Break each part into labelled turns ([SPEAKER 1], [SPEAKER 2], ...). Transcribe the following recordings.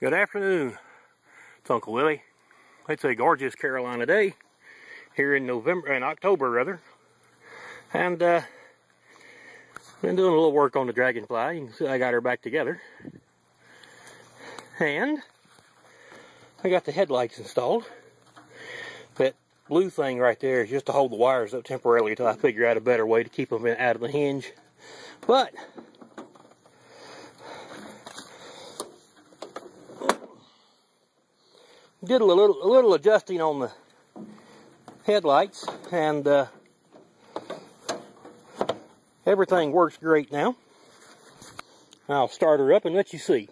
[SPEAKER 1] Good afternoon. It's Uncle Willie. It's a gorgeous Carolina day here in November, in October rather. And uh, been doing a little work on the Dragonfly. You can see I got her back together. And I got the headlights installed. That blue thing right there is just to hold the wires up temporarily until I figure out a better way to keep them out of the hinge. But did a little, a little adjusting on the headlights and uh, everything works great now. I'll start her up and let you see.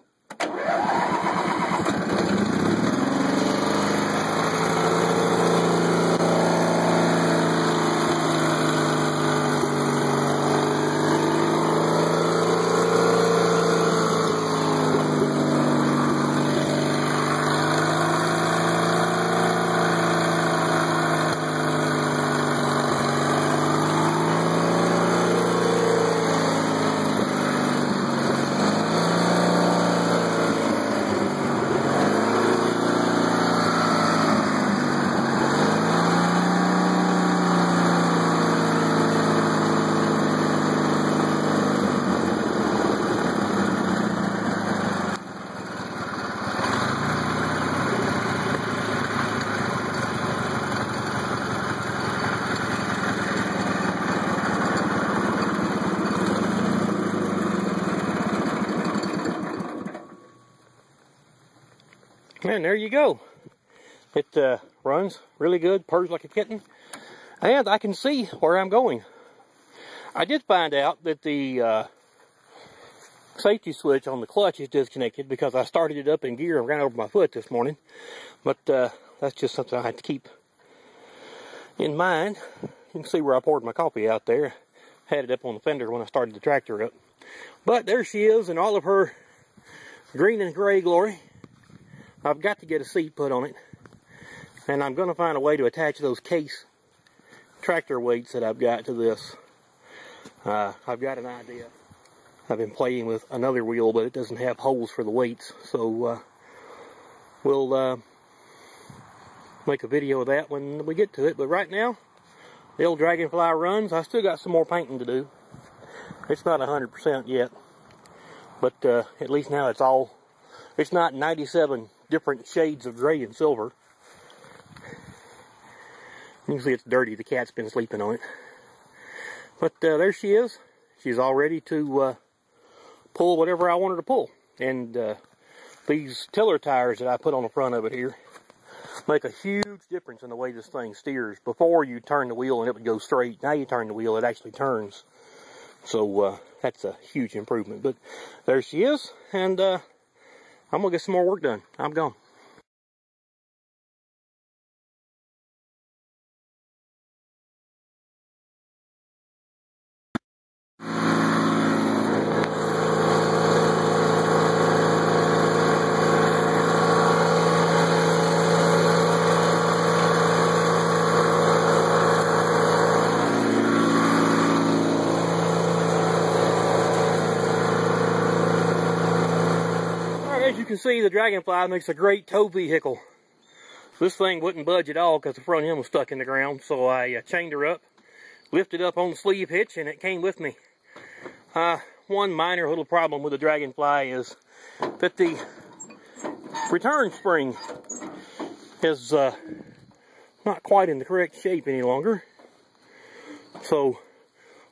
[SPEAKER 1] And there you go. It uh, runs really good, purrs like a kitten, and I can see where I'm going. I did find out that the uh, safety switch on the clutch is disconnected because I started it up in gear and ran over my foot this morning. But uh, that's just something I have to keep in mind. You can see where I poured my coffee out there. Had it up on the fender when I started the tractor up. But there she is in all of her green and gray glory. I've got to get a seat put on it. And I'm going to find a way to attach those case tractor weights that I've got to this. Uh, I've got an idea. I've been playing with another wheel, but it doesn't have holes for the weights. So uh, we'll uh, make a video of that when we get to it. But right now, the old Dragonfly runs. I still got some more painting to do. It's not 100% yet. But uh, at least now it's all, it's not 97 different shades of gray and silver. You can see it's dirty. The cat's been sleeping on it. But uh, there she is. She's all ready to uh, pull whatever I want her to pull. And uh, these tiller tires that I put on the front of it here make a huge difference in the way this thing steers. Before you turn the wheel and it would go straight. Now you turn the wheel, it actually turns. So uh, that's a huge improvement. But there she is. And uh, I'm going to get some more work done. I'm gone. Can see, the Dragonfly makes a great tow vehicle. This thing wouldn't budge at all because the front end was stuck in the ground. So I uh, chained her up, lifted up on the sleeve hitch, and it came with me. Uh, one minor little problem with the Dragonfly is that the return spring is uh, not quite in the correct shape any longer. So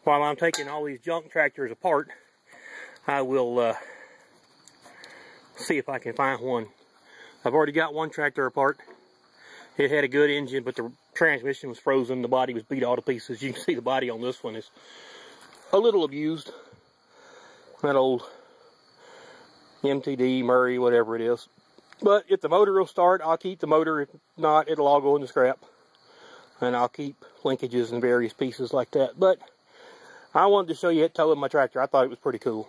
[SPEAKER 1] while I'm taking all these junk tractors apart, I will uh, see if I can find one. I've already got one tractor apart. It had a good engine, but the transmission was frozen. The body was beat all to pieces. You can see the body on this one is a little abused. That old MTD, Murray, whatever it is. But if the motor will start, I'll keep the motor. If not, it'll all go in the scrap. And I'll keep linkages and various pieces like that. But I wanted to show you it towing my tractor. I thought it was pretty cool.